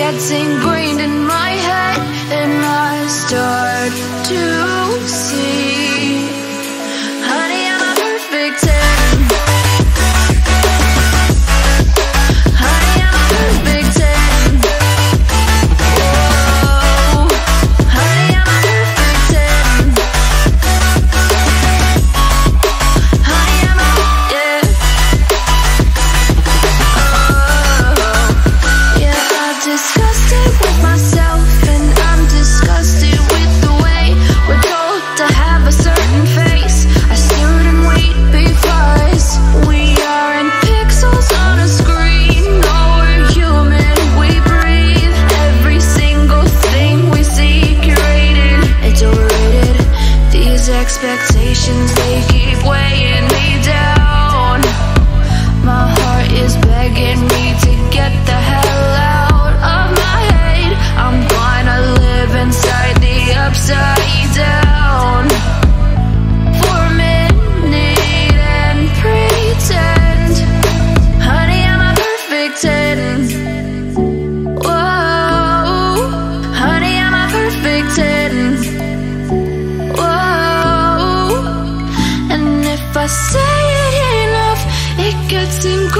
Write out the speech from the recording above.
gets ingrained in my head and I start to expect in